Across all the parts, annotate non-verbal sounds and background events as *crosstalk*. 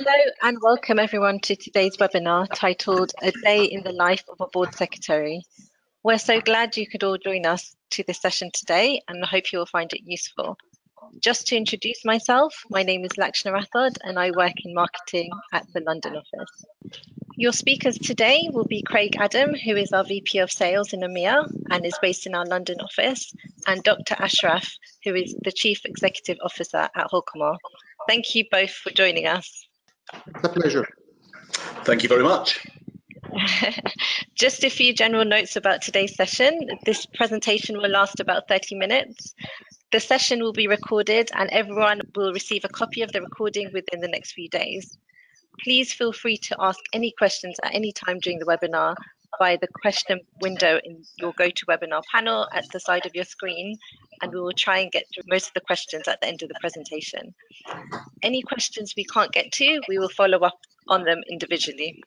Hello and welcome everyone to today's webinar titled A Day in the Life of a Board Secretary. We're so glad you could all join us to this session today and I hope you will find it useful. Just to introduce myself, my name is Lakshna Rathod and I work in marketing at the London office. Your speakers today will be Craig Adam, who is our VP of Sales in EMEA and is based in our London office, and Dr. Ashraf, who is the Chief Executive Officer at Hawkamah. Thank you both for joining us. It's a pleasure. Thank you very much. *laughs* Just a few general notes about today's session. This presentation will last about 30 minutes. The session will be recorded and everyone will receive a copy of the recording within the next few days. Please feel free to ask any questions at any time during the webinar via the question window in your GoToWebinar panel at the side of your screen, and we will try and get through most of the questions at the end of the presentation. Any questions we can't get to, we will follow up on them individually.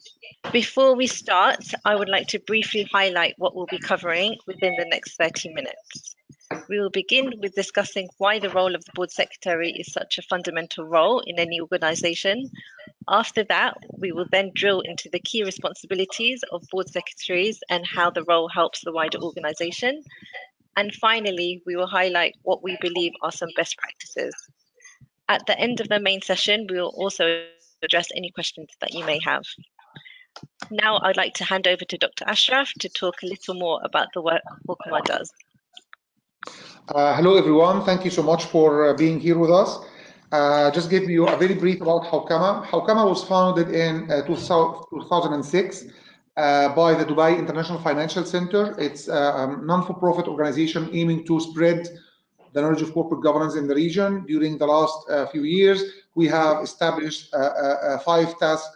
Before we start, I would like to briefly highlight what we'll be covering within the next 30 minutes. We will begin with discussing why the role of the board secretary is such a fundamental role in any organization. After that, we will then drill into the key responsibilities of board secretaries and how the role helps the wider organization. And finally, we will highlight what we believe are some best practices. At the end of the main session, we will also address any questions that you may have. Now I'd like to hand over to Dr. Ashraf to talk a little more about the work Hawkamah does. Uh, hello, everyone. Thank you so much for uh, being here with us. Uh, just give you a very brief about Hawkamah. Hawkamah was founded in uh, 2006 uh, by the Dubai International Financial Center. It's a non-for-profit organization aiming to spread the knowledge of corporate governance in the region. During the last uh, few years, we have established uh, five task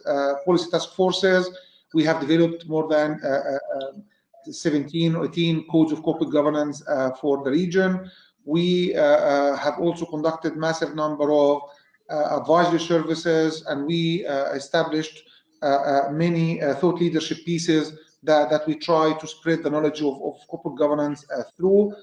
policy task forces. We have developed more than 17 or 18 codes of corporate governance uh, for the region. We uh, uh, have also conducted massive number of advisory services, and we established many thought leadership pieces that, that we try to spread the knowledge of, of corporate governance through.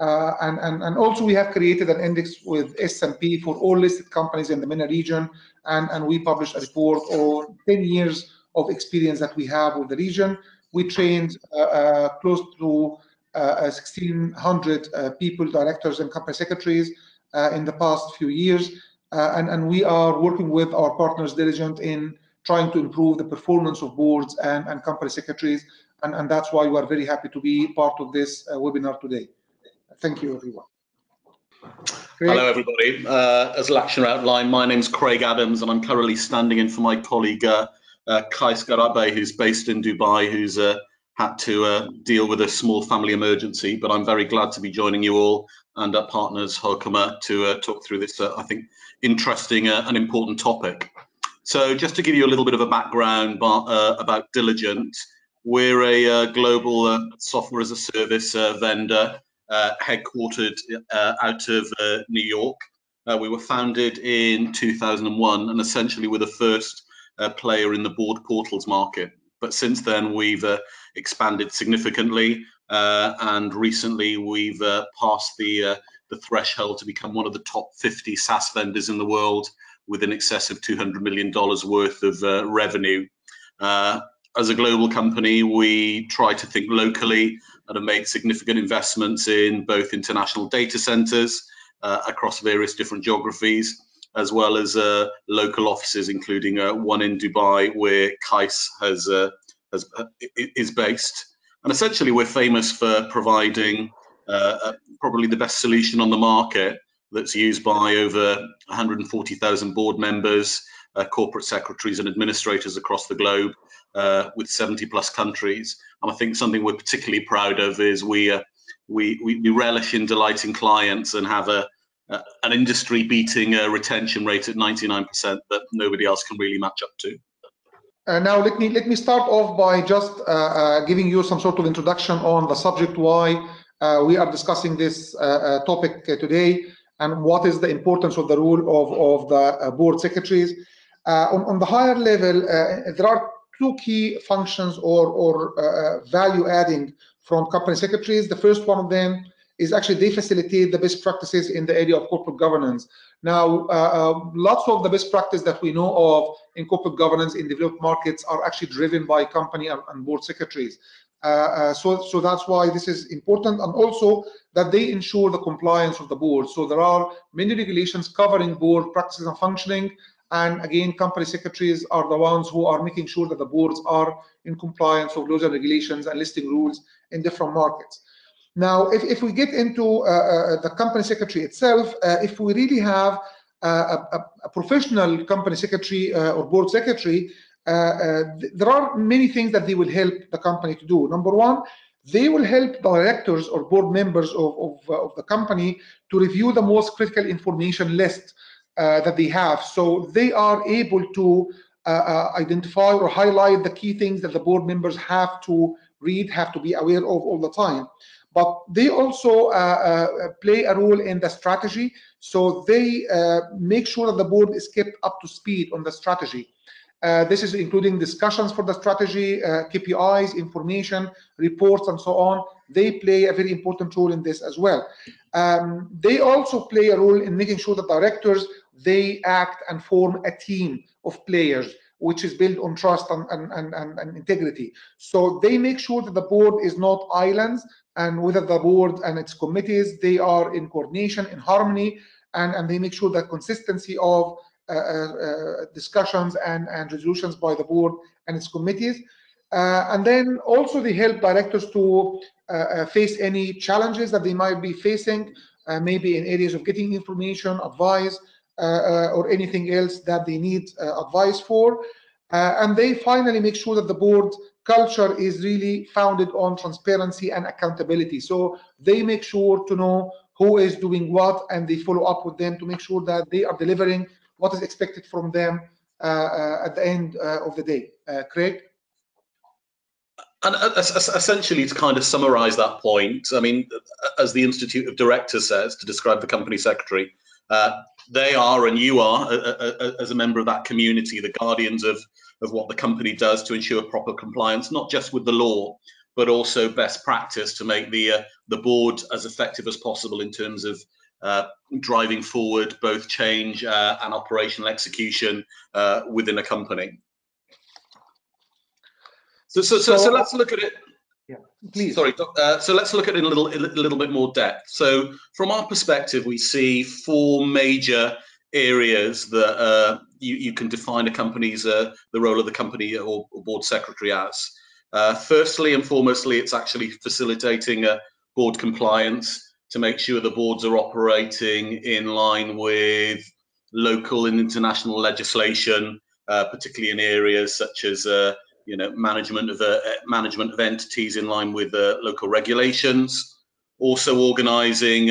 Uh, and, and, and also we have created an index with S&P for all listed companies in the MENA region, and, and we published a report on 10 years of experience that we have with the region we trained uh, uh, close to 1,600 uh, people, directors and company secretaries in the past few years. and, and we are working with our partners diligent in trying to improve the performance of boards and, and company secretaries. And, and that's why we are very happy to be part of this webinar today. Thank you, everyone. Craig. Hello, everybody. Uh, as Lakshna outlined, my name is Craig Adams, and I'm currently standing in for my colleague uh, uh, Kais Garabe, who's based in Dubai, who's uh, had to uh, deal with a small family emergency. But I'm very glad to be joining you all and our partners Hawkamah to uh, talk through this, uh, I think, interesting uh, and important topic. So just to give you a little bit of a background about Diligent, we're a global software as a service vendor headquartered out of New York. we were founded in 2001 and essentially we're the first uh, player in the board portals market. But since then, we've uh, expanded significantly, uh, and recently we've uh, passed the uh, the threshold to become one of the top 50 SaaS vendors in the world, with an excess of 200 million dollars worth of revenue. as a global company, we try to think locally and have made significant investments in both international data centers across various different geographies as well as uh, local offices, including uh, one in Dubai where Kais has, uh, has is based. And essentially, we're famous for providing probably the best solution on the market that's used by over 140,000 board members, uh, corporate secretaries, and administrators across the globe, uh, with 70 plus countries. And I think something we're particularly proud of is uh, we, we, we relish in delighting clients and have a uh, an industry beating uh, retention rate at 99% that nobody else can really match up to. Uh, now let me let me start off by just uh, uh, giving you some sort of introduction on the subject why we are discussing this topic today and what is the importance of the role of, of the board secretaries. On, on, the higher level, there are two key functions or, or value adding from company secretaries. The first one of them is actually they facilitate the best practices in the area of corporate governance. Now, uh, uh, lots of the best practice that we know of in corporate governance in developed markets are actually driven by company and, board secretaries. Uh, uh, so, so that's why this is important, and also that they ensure the compliance of the board. So there are many regulations covering board practices and functioning, and again, company secretaries are the ones who are making sure that the boards are in compliance laws and regulations and listing rules in different markets. Now, if, if we get into uh, uh, the company secretary itself, uh, if we really have a, a, professional company secretary uh, or board secretary, uh, uh, th there are many things that they will help the company to do. Number one, they will help directors or board members of, of, of the company to review the most critical information list that they have. So they are able to identify or highlight the key things that the board members have to read, have to be aware of all the time but they also uh, uh, play a role in the strategy. So they uh, make sure that the board is kept up to speed on the strategy. This is including discussions for the strategy, KPIs, information, reports, and so on. They play a very important role in this as well. Um, they also play a role in making sure that directors, they act and form a team of players which is built on trust and, and, and, and, integrity. So they make sure that the board is not islands, and whether the board and its committees, they are in coordination, in harmony, and, and they make sure that consistency of uh, uh, discussions and, and resolutions by the board and its committees. Uh, and then also they help directors to uh, uh, face any challenges that they might be facing, uh, maybe in areas of getting information, advice, or anything else that they need advice for. and they finally make sure that the board culture is really founded on transparency and accountability. So they make sure to know who is doing what and they follow up with them to make sure that they are delivering what is expected from them uh, uh, at the end uh, of the day. Uh, Craig? And uh, essentially, to kind of summarize that point, I mean, as the Institute of Directors says, to describe the company secretary, uh, they are and you are, as a member of that community, the guardians of of what the company does to ensure proper compliance, not just with the law, but also best practice to make the uh, the board as effective as possible in terms of uh, driving forward both change uh, and operational execution uh, within a company. So, so, so, so, let's look at it. Yeah, please. Sorry. Uh, so let's look at it in a little, a little bit more depth. So, from our perspective, we see four major areas that uh, you, you can define a company's uh, the role of the company or, or board secretary as. Uh, firstly and foremostly, it's actually facilitating uh, board compliance to make sure the boards are operating in line with local and international legislation, uh, particularly in areas such as uh, you know management of uh, management of entities in line with local regulations. Also, organising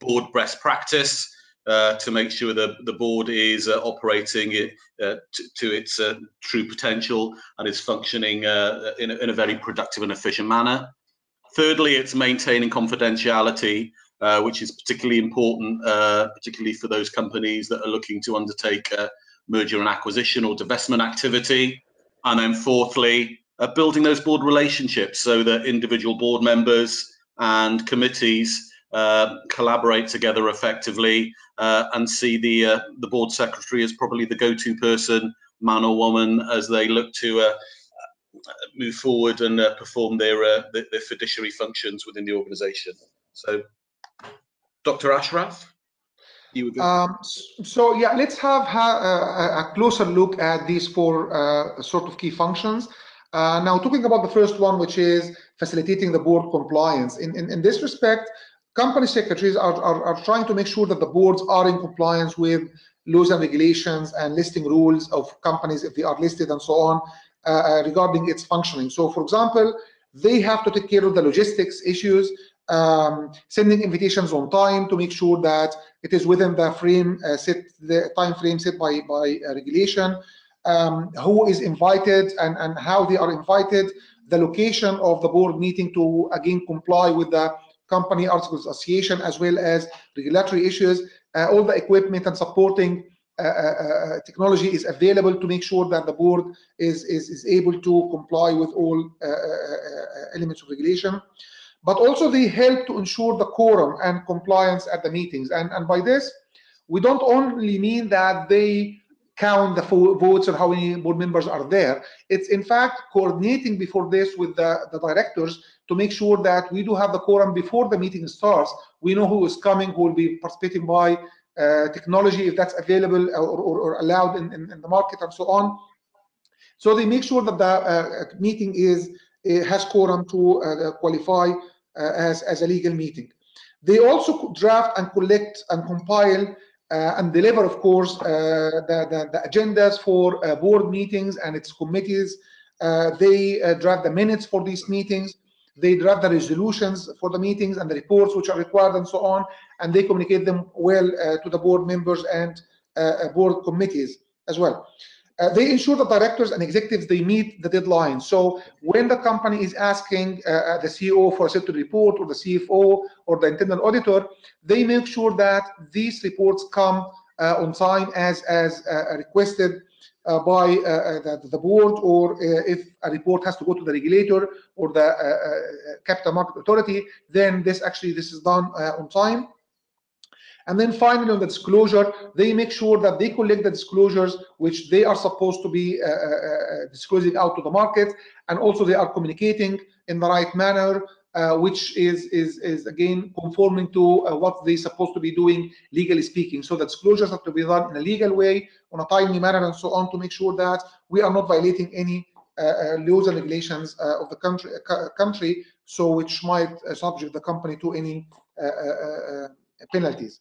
board best practice uh, to make sure the, the board is uh, operating it, uh, to, to, its uh, true potential and is functioning uh, in a, in, a, very productive and efficient manner. Thirdly, it's maintaining confidentiality, which is particularly important, particularly for those companies that are looking to undertake merger and acquisition or divestment activity. And then fourthly, building those board relationships so that individual board members and committees uh, collaborate together effectively uh, and see the uh, the board secretary as probably the go-to person, man or woman, as they look to uh, move forward and uh, perform their, their, their fiduciary functions within the organisation. So, Dr. Ashraf. Um, so yeah, let's have a, a, closer look at these four uh, sort of key functions. Uh, now, talking about the first one, which is facilitating the board compliance. In, in, in this respect, company secretaries are, are, are trying to make sure that the boards are in compliance with laws and regulations and listing rules of companies if they are listed and so on uh, uh, regarding its functioning. So, for example, they have to take care of the logistics issues, um, sending invitations on time to make sure that it is within the frame uh, set, the time frame set by by uh, regulation. Um, who is invited and and how they are invited, the location of the board meeting to again comply with the company articles association as well as regulatory issues. Uh, all the equipment and supporting uh, uh, uh, technology is available to make sure that the board is, is, is able to comply with all elements of regulation. But also they help to ensure the quorum and compliance at the meetings. And, and by this, we don't only mean that they count the votes and how many board members are there. It's in fact coordinating before this with the, the directors to make sure that we do have the quorum before the meeting starts. We know who is coming, who will be participating by uh, technology, if that's available or, or, or allowed in, in, in, the market and so on. So they make sure that the uh, meeting is has quorum to uh, qualify uh, as, as a legal meeting. They also draft and collect and compile uh, and deliver, of course, uh, the, the, the, agendas for uh, board meetings and its committees. they draft the minutes for these meetings. They draft the resolutions for the meetings and the reports which are required and so on, and they communicate them well to the board members and board committees as well. Uh, they ensure the directors and executives they meet the deadline. So when the company is asking uh, the CEO for a certain report or the CFO or the internal auditor, they make sure that these reports come uh, on time as as uh, requested uh, by uh, the, the, board or if a report has to go to the regulator or the capital market authority, then this actually this is done on time. And then finally, on the disclosure, they make sure that they collect the disclosures which they are supposed to be uh, uh, uh, disclosing out to the market, and also they are communicating in the right manner, uh, which is, is, is again conforming to uh, what they're supposed to be doing legally speaking. So the disclosures have to be done in a legal way, on a timely manner, and so on, to make sure that we are not violating any uh, laws and regulations of the country, country, so which might subject the company to any penalties.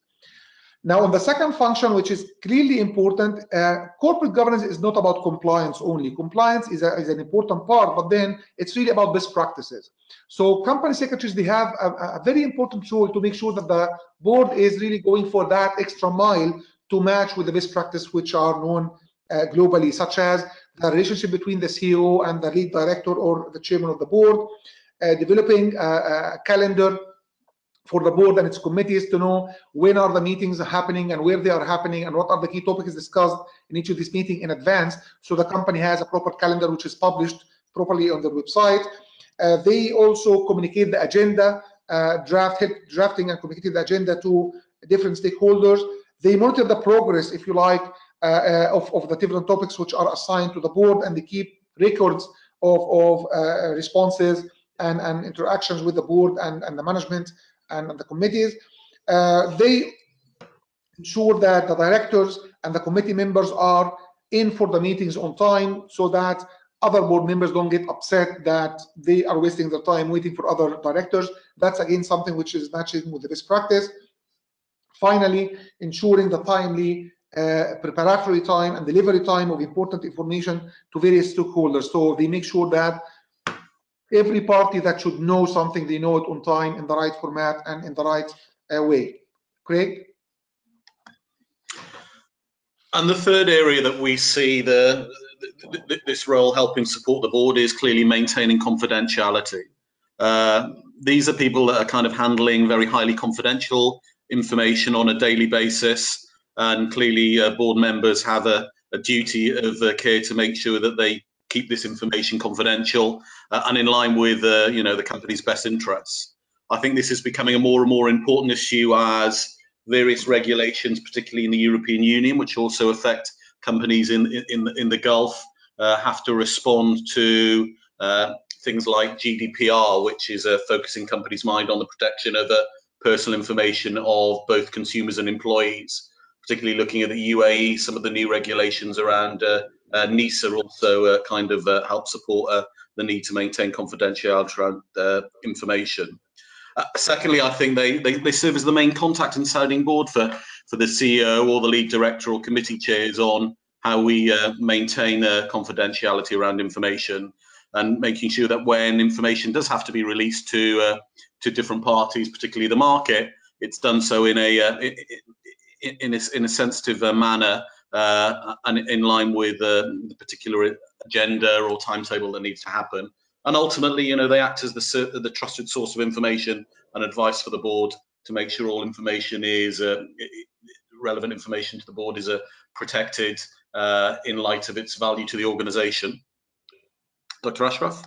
Now, on the second function, which is clearly important, uh, corporate governance is not about compliance only. Compliance is, a, is, an important part, but then it's really about best practices. So company secretaries, they have a, a, very important role to make sure that the board is really going for that extra mile to match with the best practice which are known uh, globally, such as the relationship between the CEO and the lead director or the chairman of the board, uh, developing a, a calendar for the board and its committees to know when are the meetings happening and where they are happening and what are the key topics discussed in each of these meetings in advance so the company has a proper calendar which is published properly on their website. Uh, they also communicate the agenda, uh, draft, drafting and communicating the agenda to different stakeholders. They monitor the progress, if you like, uh, uh of, of the different topics which are assigned to the board and they keep records of, of uh, responses and, and interactions with the board and, and the management and the committees, uh, they ensure that the directors and the committee members are in for the meetings on time so that other board members don't get upset that they are wasting their time waiting for other directors. That's again something which is matching with the best practice. Finally, ensuring the timely uh, preparatory time and delivery time of important information to various stakeholders. So they make sure that every party that should know something, they know it on time in the right format and in the right uh, way. Craig? And the third area that we see the, the this role helping support the board is clearly maintaining confidentiality. Uh, these are people that are kind of handling very highly confidential information on a daily basis, and clearly uh, board members have a, a duty of uh, care to make sure that they keep this information confidential uh, and in line with uh, you know the company's best interests. I think this is becoming a more and more important issue as various regulations, particularly in the European Union, which also affect companies in in in the Gulf, uh, have to respond to uh, things like GDPR, which is uh, focusing companies' mind on the protection of the personal information of both consumers and employees. Particularly looking at the UAE, some of the new regulations around uh, NESA also uh, kind of uh, help support uh, the need to maintain confidentiality around uh, information. Uh, secondly, I think they, they, they serve as the main contact and sounding board for, for the CEO or the lead director or committee chairs on how we maintain confidentiality around information and making sure that when information does have to be released to to different parties, particularly the market, it's done so in a in, in, a, in a sensitive manner uh, and in line with uh, the particular agenda or timetable that needs to happen. And ultimately, you know, they act as the, the trusted source of information and advice for the board to make sure all information is uh, relevant information to the board is uh, protected uh, in light of its value to the organization. Dr. Ashraf?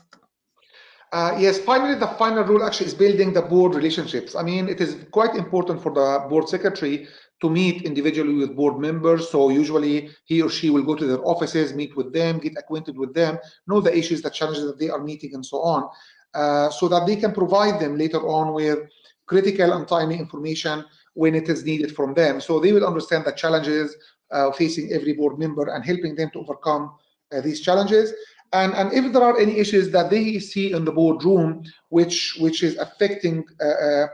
Uh, yes, finally, the final rule actually is building the board relationships. I mean, it is quite important for the board secretary to meet individually with board members. So usually he or she will go to their offices, meet with them, get acquainted with them, know the issues, the challenges that they are meeting, and so on, uh, so that they can provide them later on with critical and timely information when it is needed from them. So they will understand the challenges uh, facing every board member and helping them to overcome uh, these challenges. And, and if there are any issues that they see in the boardroom, which which is affecting uh,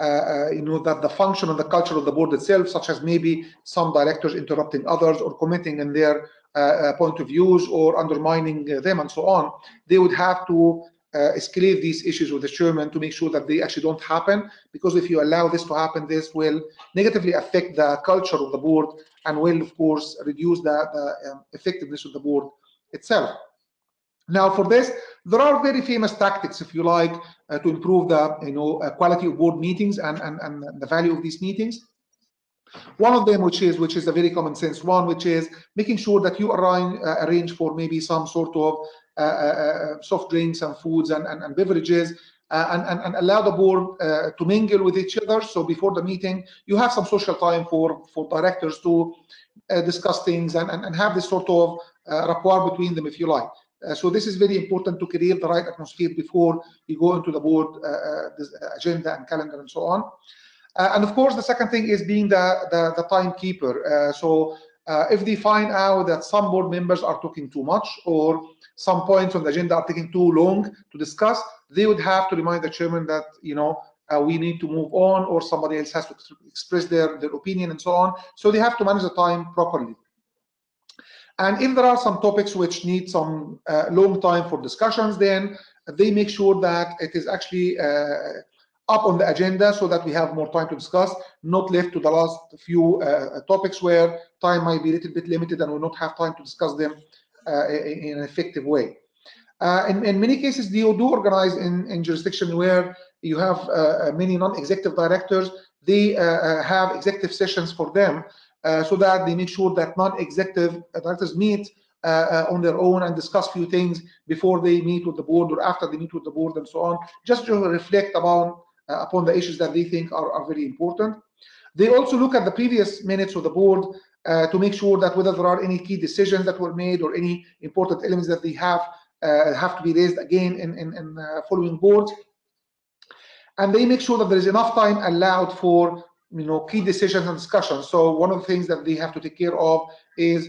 uh, uh, you know, that the function and the culture of the board itself, such as maybe some directors interrupting others or commenting in their uh, uh point of views or undermining them and so on, they would have to uh, escalate these issues with the chairman to make sure that they actually don't happen. Because if you allow this to happen, this will negatively affect the culture of the board and will, of course, reduce the, the um, effectiveness of the board itself. Now, for this, there are very famous tactics, if you like, uh, to improve the you know uh, quality of board meetings and, and and the value of these meetings. One of them, which is which is a very common sense one, which is making sure that you arrange, uh, arrange for maybe some sort of uh, uh, uh, soft drinks and foods and, and, and beverages and, and, and, allow the board to mingle with each other. So before the meeting, you have some social time for, for directors to discuss things and, and, and have this sort of rapport between them, if you like. Uh, so this is very important to create the right atmosphere before you go into the board uh, uh, agenda and calendar and so on. and of course, the second thing is being the, the, the timekeeper. so if they find out that some board members are talking too much or some points on the agenda are taking too long to discuss, they would have to remind the chairman that, you know, uh, we need to move on or somebody else has to express their, their opinion and so on. So they have to manage the time properly. And if there are some topics which need some uh, long time for discussions, then they make sure that it is actually uh, up on the agenda so that we have more time to discuss, not left to the last few uh, topics where time might be a little bit limited and we will not have time to discuss them uh, in an effective way. Uh, in, in, many cases, they do organize in, in jurisdiction where you have uh, many non-executive directors. They have executive sessions for them so that they make sure that non-executive directors meet uh, uh, on their own and discuss few things before they meet with the board or after they meet with the board and so on, just to reflect about, upon the issues that they think are, are very important. They also look at the previous minutes of the board uh, to make sure that whether there are any key decisions that were made or any important elements that they have uh, have to be raised again in, in, in uh, following boards. And they make sure that there is enough time allowed for you know key decisions and discussions. So one of the things that they have to take care of is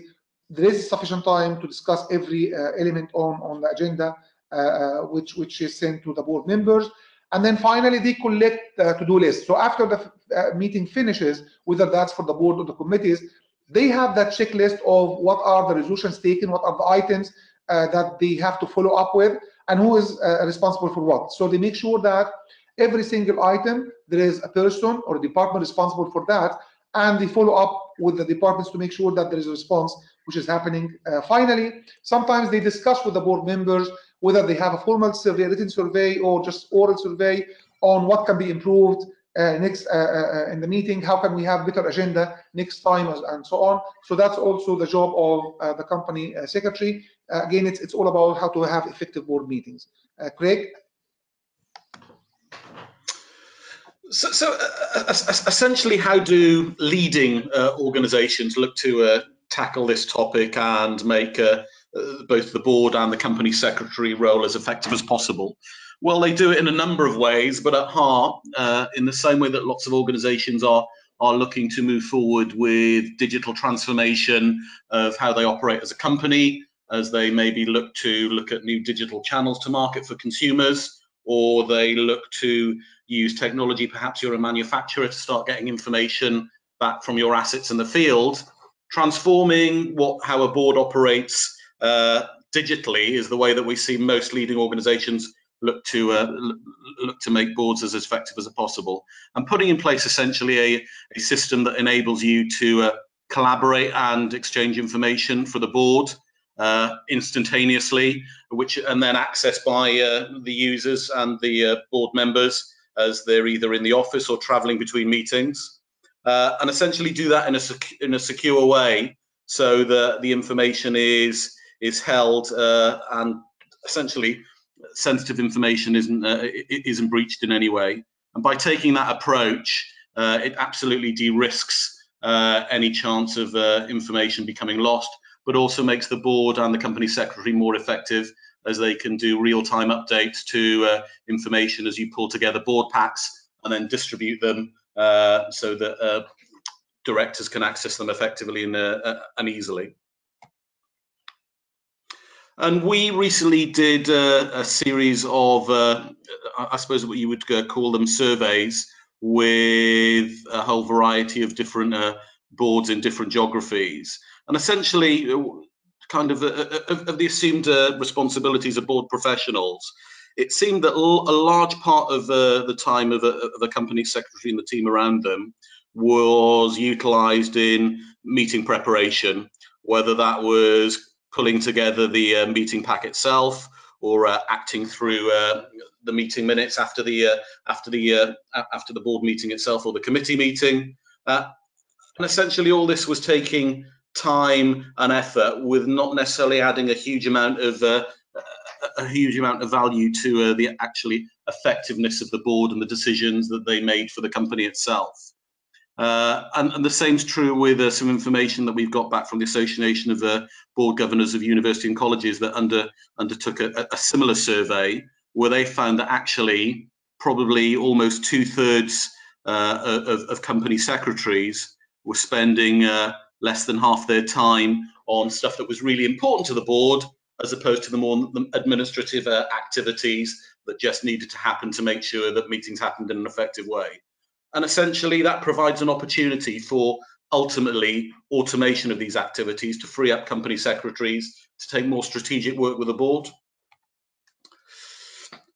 there is sufficient time to discuss every uh, element on on the agenda, uh, uh, which which is sent to the board members. And then finally, they collect the to-do list. So after the uh, meeting finishes, whether that's for the board or the committees, they have that checklist of what are the resolutions taken, what are the items uh, that they have to follow up with, and who is uh, responsible for what. So they make sure that every single item, there is a person or department responsible for that, and they follow up with the departments to make sure that there is a response which is happening. Uh, finally, sometimes they discuss with the board members whether they have a formal survey, written survey, or just oral survey on what can be improved uh, next uh, uh, in the meeting, how can we have better agenda next time, and so on. So that's also the job of uh, the company uh, secretary. again, it's, it's all about how to have effective board meetings. Craig? So, so uh, uh essentially, how do leading uh, organisations look to uh, tackle this topic and make uh, uh, both the board and the company secretary role as effective as possible? Well, they do it in a number of ways, but at heart, in the same way that lots of organisations are are looking to move forward with digital transformation of how they operate as a company, as they maybe look to look at new digital channels to market for consumers, or they look to use technology. Perhaps you're a manufacturer to start getting information back from your assets in the field. Transforming what how a board operates uh, digitally is the way that we see most leading organizations look to uh, look to make boards as effective as possible and putting in place essentially a, a system that enables you to uh, collaborate and exchange information for the board uh, instantaneously which and then accessed by uh, the users and the uh, board members as they're either in the office or traveling between meetings, uh, and essentially do that in a in a secure way so that the information is is held and essentially sensitive information isn't isn't breached in any way. And by taking that approach, uh, it absolutely de-risks uh, any chance of uh, information becoming lost, but also makes the board and the company secretary more effective as they can do real-time updates to uh, information as you pull together board packs and then distribute them uh, so that uh, directors can access them effectively and, uh, and easily. And we recently did a series of, I suppose what you would call them surveys, with a whole variety of different uh, boards in different geographies. And essentially, uh, kind of, uh, uh, of, of the assumed uh, responsibilities of board professionals, it seemed that a large part of uh, the time of a, of a company secretary and the team around them was utilized in meeting preparation, whether that was pulling together the meeting pack itself or acting through the meeting minutes after the uh, after the uh, after the board meeting itself or the committee meeting. Uh, and essentially, all this was taking time and effort, with not necessarily adding a huge amount of uh, a huge amount of value to uh, the actually effectiveness of the board and the decisions that they made for the company itself. Uh, and, and, the same is true with uh, some information that we've got back from the Association of uh, Board Governors of University and Colleges that under, undertook a, a, similar survey where they found that actually probably almost two thirds uh, of, of, company secretaries were spending uh, less than half their time on stuff that was really important to the board, as opposed to the more administrative uh, activities that just needed to happen to make sure that meetings happened in an effective way. And essentially, that provides an opportunity for ultimately automation of these activities to free up company secretaries to take more strategic work with the board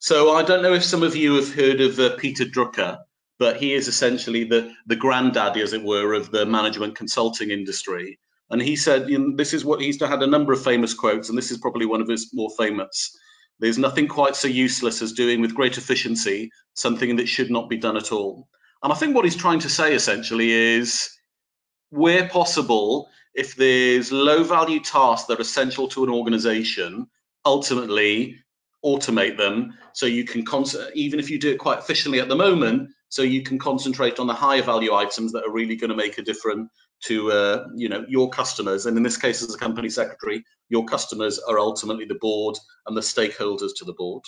so I don't know if some of you have heard of uh, Peter Drucker, but he is essentially the the granddaddy, as it were, of the management consulting industry. And he said, you know, this is what he's had a number of famous quotes, and this is probably one of his more famous. There's nothing quite so useless as doing with great efficiency something that should not be done at all. And I think what he's trying to say essentially is where possible, if there's low value tasks that are essential to an organization, ultimately automate them so you can even if you do it quite efficiently at the moment so you can concentrate on the higher value items that are really going to make a difference to uh, you know your customers and in this case as a company secretary your customers are ultimately the board and the stakeholders to the board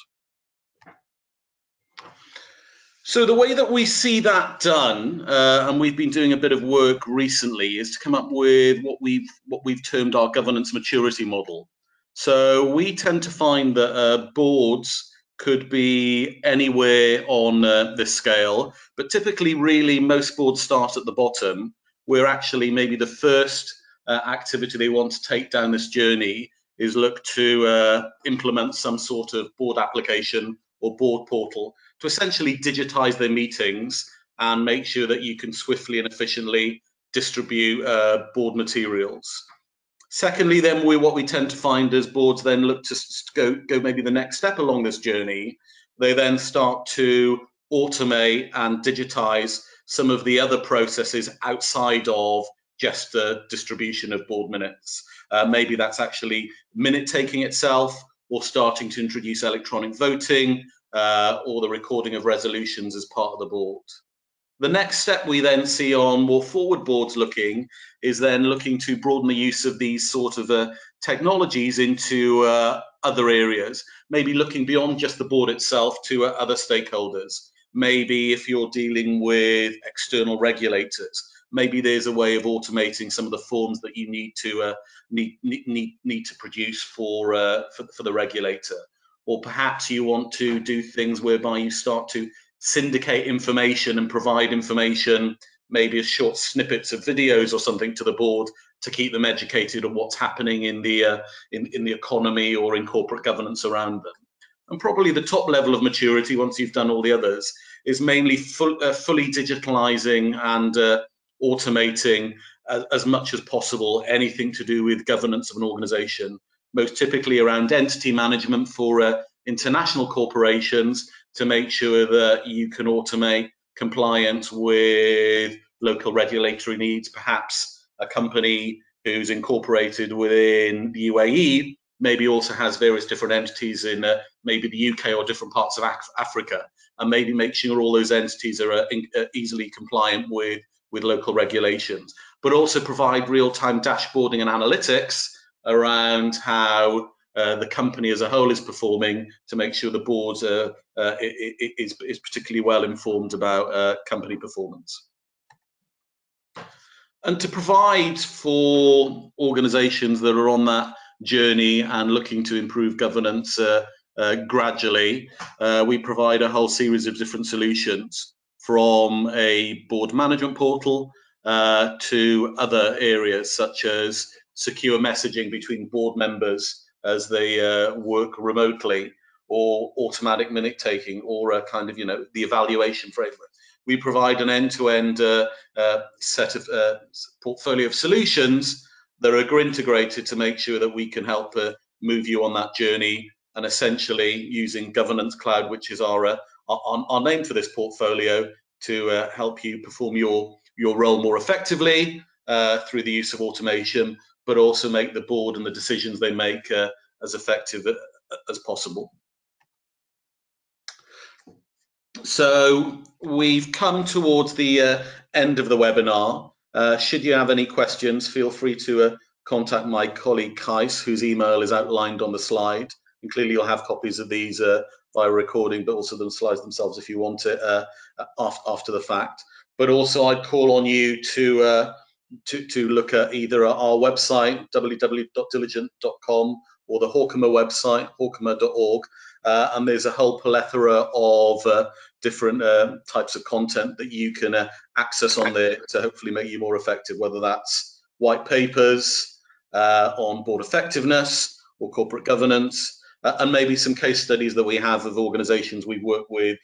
so the way that we see that done, uh, and we've been doing a bit of work recently, is to come up with what we've what we've termed our governance maturity model. So we tend to find that uh, boards could be anywhere on uh, this scale, but typically, really, most boards start at the bottom, where actually maybe the first uh, activity they want to take down this journey is look to uh, implement some sort of board application or board portal to essentially digitize their meetings and make sure that you can swiftly and efficiently distribute uh, board materials. Secondly, then we what we tend to find as boards then look to go go maybe the next step along this journey. They then start to automate and digitize some of the other processes outside of just the distribution of board minutes. Uh, maybe that's actually minute taking itself, or starting to introduce electronic voting, uh, or the recording of resolutions as part of the board. The next step we then see on more forward boards looking is then looking to broaden the use of these sort of uh, technologies into uh, other areas, maybe looking beyond just the board itself to uh, other stakeholders. Maybe if you're dealing with external regulators, maybe there's a way of automating some of the forms that you need to uh, need, need need to produce for, uh, for for the regulator. Or perhaps you want to do things whereby you start to syndicate information and provide information, maybe as short snippets of videos or something to the board to keep them educated on what's happening in the uh, in, in the economy or in corporate governance around them. And probably the top level of maturity, once you've done all the others, is mainly full, uh, fully digitalizing and uh, automating as, as much as possible anything to do with governance of an organization, most typically around entity management for uh, international corporations to make sure that you can automate compliance with local regulatory needs. Perhaps a company who's incorporated within the UAE maybe also has various different entities in uh, maybe the UK or different parts of Af Africa, and maybe make sure all those entities are uh, in, uh, easily compliant with with local regulations, but also provide real-time dashboarding and analytics around how uh, the company as a whole is performing to make sure the board uh, uh, is, is particularly well informed about uh, company performance. And to provide for organisations that are on that journey and looking to improve governance uh, gradually, we provide a whole series of different solutions from a board management portal to other areas such as secure messaging between board members as they uh, work remotely or automatic minute taking or a kind of you know the evaluation framework. We provide an end-to-end uh, uh, set of uh, portfolio of solutions that are integrated to make sure that we can help uh, move you on that journey and essentially using governance cloud which is our uh, our, our, name for this portfolio to help you perform your your role more effectively through the use of automation but also make the board and the decisions they make uh, as effective uh, as possible. So we've come towards the uh, end of the webinar. Uh, should you have any questions, feel free to uh, contact my colleague Kais, whose email is outlined on the slide. And clearly you'll have copies of these uh, via recording, but also the slides themselves if you want it after the fact. But also I'd call on you to to, to look at either our website, www.diligent.com, or the Hawkamah website, hawkamah.org. Uh, and there's a whole plethora of uh, different uh, types of content that you can uh, access on there to hopefully make you more effective, whether that's white papers uh, on board effectiveness or corporate governance, uh, and maybe some case studies that we have of organizations we've worked with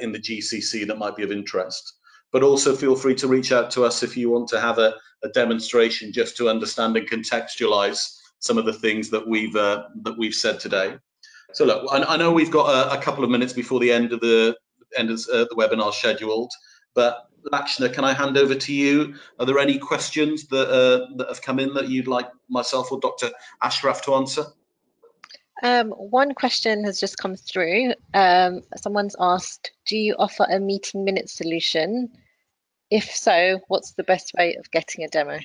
in the GCC that might be of interest but also feel free to reach out to us if you want to have a, a demonstration just to understand and contextualize some of the things that we've uh, that we've said today. So look, I, I know we've got a, a, couple of minutes before the end of the end of uh, the webinar scheduled, but Lakshna, can I hand over to you? Are there any questions that uh, that have come in that you'd like myself or Dr. Ashraf to answer? Um, one question has just come through. Um, someone's asked, do you offer a meeting minutes solution? If so, what's the best way of getting a demo?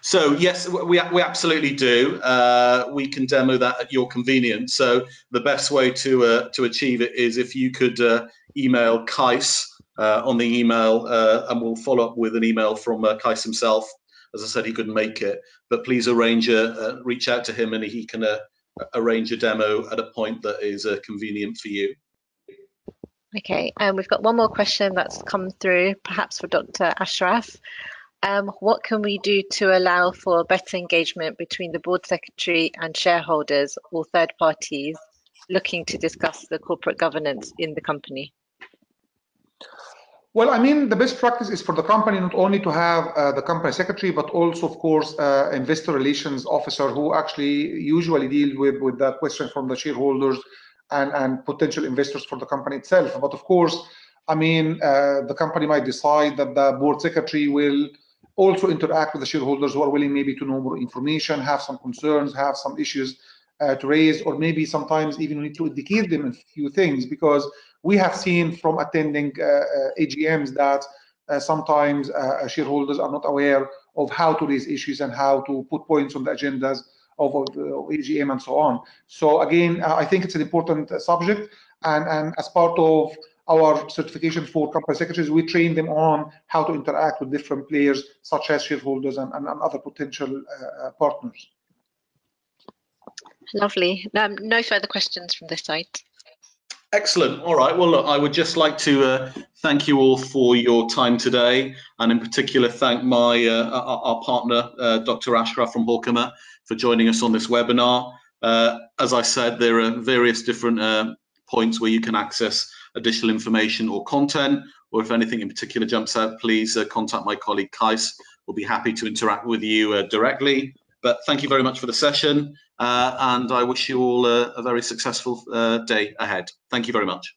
So yes, we, we absolutely do. Uh, we can demo that at your convenience. So the best way to uh, to achieve it is if you could uh, email Kais uh, on the email, uh, and we'll follow up with an email from uh, Kais himself. As I said, he couldn't make it, but please arrange a reach out to him, and he can arrange a demo at a point that is uh, convenient for you. Okay, and um, we've got one more question that's come through, perhaps for Dr. Ashraf. Um, what can we do to allow for better engagement between the board secretary and shareholders or third parties looking to discuss the corporate governance in the company? Well, I mean, the best practice is for the company not only to have uh, the company secretary, but also, of course, uh, investor relations officer who actually usually deal with, with that question from the shareholders and, and potential investors for the company itself. But of course, I mean, uh, the company might decide that the board secretary will also interact with the shareholders who are willing maybe to know more information, have some concerns, have some issues uh, to raise, or maybe sometimes even need to educate them in a few things because we have seen from attending uh, uh, AGMs that uh, sometimes shareholders are not aware of how to raise issues and how to put points on the agendas of, of, AGM and so on. So again, I think it's an important subject, and, and as part of our certification for company secretaries, we train them on how to interact with different players, such as shareholders and, and, and other potential uh, partners. Lovely. Um, no further questions from this side. Excellent. All right. Well, look, I would just like to uh, thank you all for your time today, and in particular, thank my uh, our, partner, uh, Dr. Ashraf from Hawkamah, for joining us on this webinar. Uh, as I said, there are various different uh, points where you can access additional information or content, or if anything in particular jumps out, please uh, contact my colleague Kais. We'll be happy to interact with you directly. But thank you very much for the session, uh, and I wish you all a, a very successful uh, day ahead. Thank you very much.